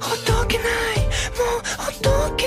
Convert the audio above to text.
ほっとけないもうほっとけ